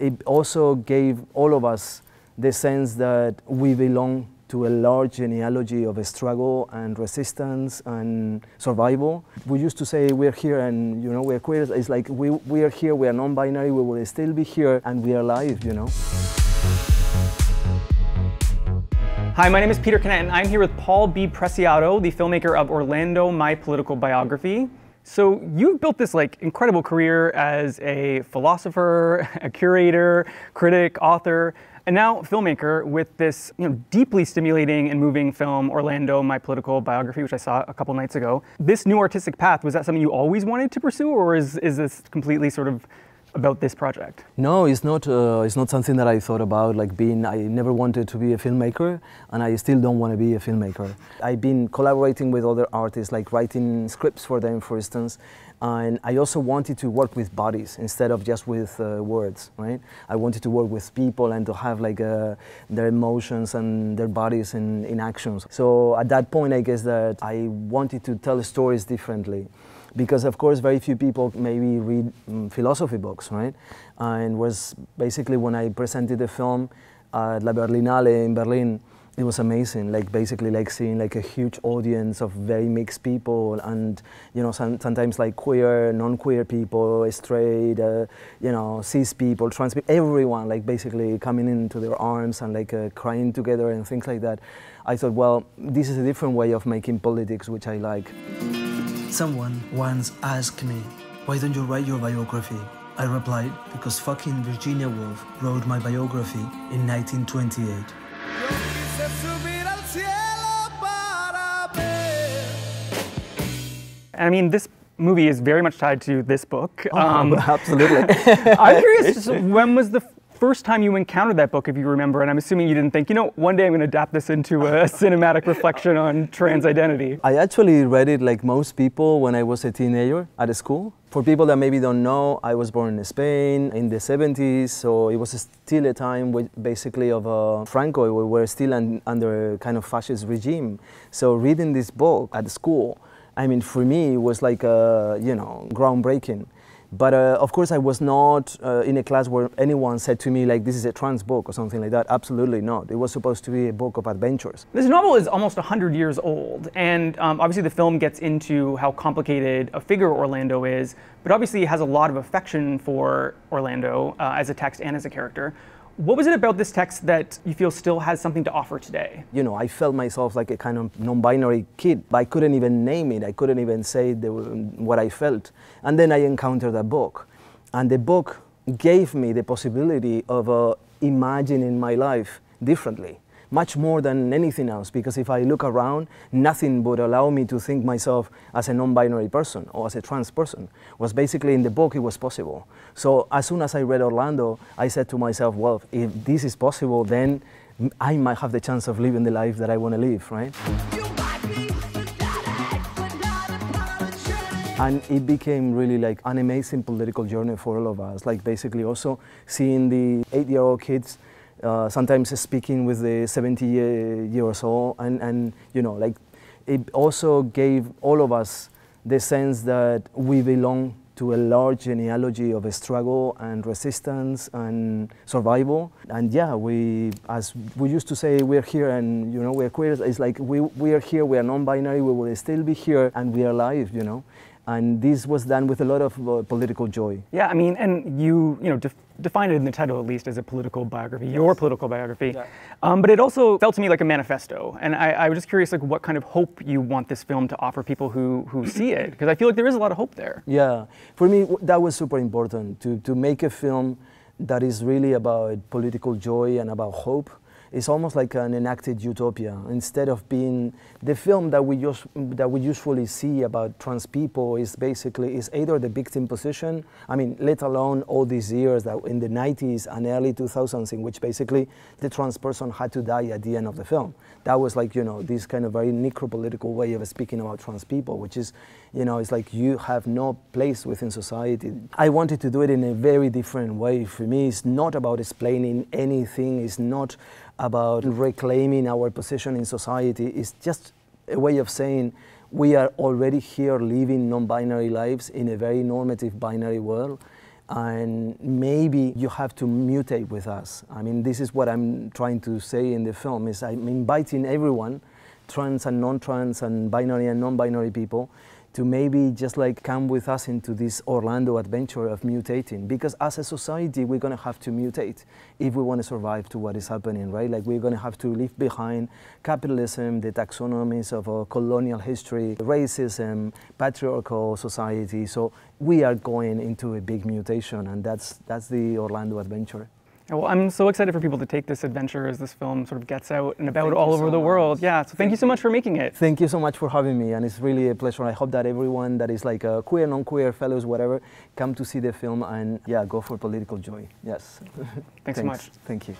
it also gave all of us the sense that we belong to a large genealogy of struggle and resistance and survival. We used to say we're here and you know we're queer. It's like we, we are here, we are non-binary, we will still be here and we are alive, you know. Hi, my name is Peter Knegt and I'm here with Paul B. Preciado, the filmmaker of Orlando, My Political Biography. So you've built this like incredible career as a philosopher, a curator, critic, author, and now filmmaker with this you know, deeply stimulating and moving film, Orlando, My Political Biography, which I saw a couple nights ago. This new artistic path, was that something you always wanted to pursue or is, is this completely sort of about this project? No, it's not. Uh, it's not something that I thought about. Like being, I never wanted to be a filmmaker, and I still don't want to be a filmmaker. I've been collaborating with other artists, like writing scripts for them, for instance. And I also wanted to work with bodies instead of just with uh, words, right? I wanted to work with people and to have like uh, their emotions and their bodies in, in actions. So at that point, I guess that I wanted to tell stories differently because of course very few people maybe read um, philosophy books, right? And was basically when I presented the film at La Berlinale in Berlin, it was amazing, like basically like seeing like a huge audience of very mixed people and, you know, some, sometimes like queer, non-queer people, straight, uh, you know, cis people, trans people, everyone like basically coming into their arms and like uh, crying together and things like that. I thought, well, this is a different way of making politics, which I like. Someone once asked me, why don't you write your biography? I replied, because fucking Virginia Woolf wrote my biography in 1928. I mean, this movie is very much tied to this book. Oh, um, absolutely. I'm curious, when was the first time you encountered that book, if you remember, and I'm assuming you didn't think, you know, one day I'm going to adapt this into a cinematic reflection on trans identity. I actually read it like most people when I was a teenager at a school. For people that maybe don't know, I was born in Spain in the 70s, so it was still a time with basically of uh, Franco. We were still un under a kind of fascist regime. So reading this book at school, I mean, for me, it was like, uh, you know, groundbreaking. But uh, of course, I was not uh, in a class where anyone said to me, like, this is a trans book or something like that. Absolutely not. It was supposed to be a book of adventures. This novel is almost 100 years old. And um, obviously, the film gets into how complicated a figure Orlando is, but obviously, has a lot of affection for Orlando uh, as a text and as a character. What was it about this text that you feel still has something to offer today? You know, I felt myself like a kind of non-binary kid. I couldn't even name it. I couldn't even say the, what I felt. And then I encountered a book. And the book gave me the possibility of uh, imagining my life differently much more than anything else because if I look around, nothing would allow me to think myself as a non-binary person or as a trans person. Was basically in the book it was possible. So as soon as I read Orlando, I said to myself, well, if this is possible, then I might have the chance of living the life that I want to live, right? and it became really like an amazing political journey for all of us like basically also seeing the eight-year-old kids Uh, sometimes speaking with the 70 years old and, and you know like it also gave all of us the sense that we belong to a large genealogy of struggle and resistance and survival. And yeah, we, as we used to say, we're here and you know we're queer. It's like we, we are here, we are non-binary, we will still be here, and we are alive. You know, and this was done with a lot of uh, political joy. Yeah, I mean, and you, you know, def defined it in the title at least as a political biography, yes. your political biography. Yeah. Um, but it also felt to me like a manifesto, and I, I, was just curious, like, what kind of hope you want this film to offer people who who see it, because I feel like there is a lot of hope there. Yeah, for me, that was super important to to make a film that is really about political joy and about hope it's almost like an enacted utopia. Instead of being the film that we just that we usually see about trans people is basically is either the victim position. I mean, let alone all these years that in the 90s and early 2000s in which basically the trans person had to die at the end of the film. That was like you know this kind of very necropolitical way of speaking about trans people, which is you know it's like you have no place within society. I wanted to do it in a very different way. For me, it's not about explaining anything. It's not about reclaiming our position in society is just a way of saying we are already here living non-binary lives in a very normative binary world and maybe you have to mutate with us. I mean, this is what I'm trying to say in the film is I'm inviting everyone, trans and non-trans and binary and non-binary people, to maybe just like come with us into this Orlando adventure of mutating. Because as a society, we're going to have to mutate if we want to survive to what is happening, right? Like we're going to have to leave behind capitalism, the taxonomies of a colonial history, racism, patriarchal society. So we are going into a big mutation, and that's that's the Orlando adventure. Well, I'm so excited for people to take this adventure as this film sort of gets out and about Thank all over so the world. much. Yeah, so thank, you so much for making it. Thank you so much for having me, and it's really a pleasure. I hope that everyone that is like a queer, non-queer, fellows, whatever, come to see the film and yeah, go for political joy. Yes. Thanks so much. Thank you.